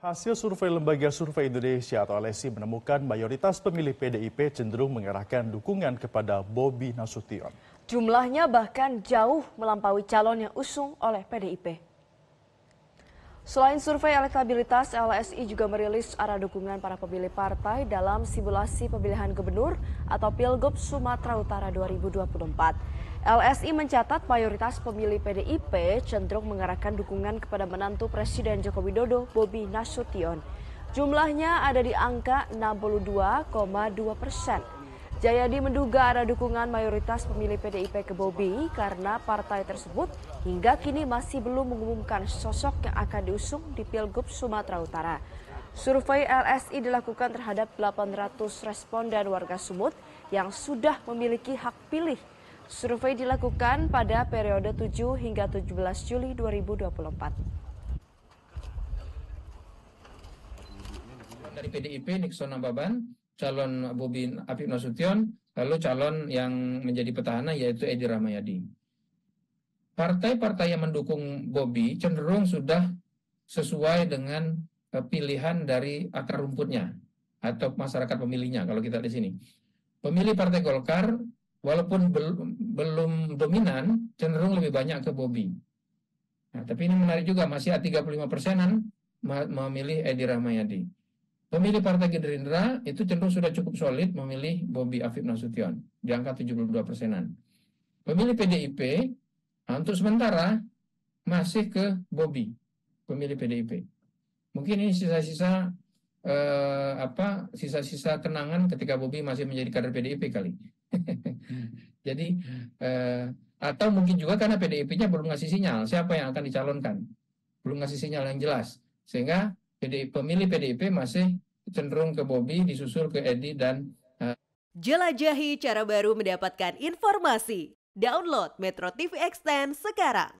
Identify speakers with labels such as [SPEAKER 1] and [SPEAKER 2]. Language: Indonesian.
[SPEAKER 1] Hasil survei Lembaga Survei Indonesia atau LSI menemukan mayoritas pemilih PDIP cenderung mengerahkan dukungan kepada Bobi Nasution.
[SPEAKER 2] Jumlahnya bahkan jauh melampaui calon yang usung oleh PDIP. Selain survei elektabilitas, LSI juga merilis arah dukungan para pemilih partai dalam simulasi pemilihan gubernur atau Pilgub Sumatera Utara 2024. LSI mencatat mayoritas pemilih PDIP cenderung mengarahkan dukungan kepada menantu Presiden Joko Widodo, Bobi Nasution. Jumlahnya ada di angka 62,2 persen. Jayadi menduga ada dukungan mayoritas pemilih PDIP ke Bobi karena partai tersebut hingga kini masih belum mengumumkan sosok yang akan diusung di Pilgub Sumatera Utara. Survei LSI dilakukan terhadap 800 responden warga Sumut yang sudah memiliki hak pilih Survei dilakukan pada periode 7 hingga 17 Juli 2024.
[SPEAKER 3] Dari PDIP Nixon Nababan, calon Bobi Afif Nasution, lalu calon yang menjadi petahana yaitu Edi Rahmayadi. Partai-partai yang mendukung Bobi cenderung sudah sesuai dengan eh, pilihan dari akar rumputnya atau masyarakat pemilihnya kalau kita di sini. Pemilih Partai Golkar walaupun belum belum dominan, cenderung lebih banyak ke Bobby. Nah, tapi ini menarik juga, masih 35 persenan memilih Edi Rahmayadi. Pemilih Partai Gerindra itu cenderung sudah cukup solid memilih Bobby Afif Nasution, di angka 72 persenan. Pemilih PDIP, nah, untuk sementara masih ke Bobby, pemilih PDIP. Mungkin ini sisa-sisa eh, apa sisa-sisa kenangan ketika Bobby masih menjadi kader PDIP kali. Jadi eh, atau mungkin juga karena PDIP-nya belum ngasih sinyal siapa yang akan dicalonkan, belum ngasih sinyal yang jelas, sehingga PDIP, pemilih PDIP masih cenderung ke Bobi, disusul ke Edi dan
[SPEAKER 4] eh. Jelajahi cara baru mendapatkan informasi. Download Metro TV Extend sekarang.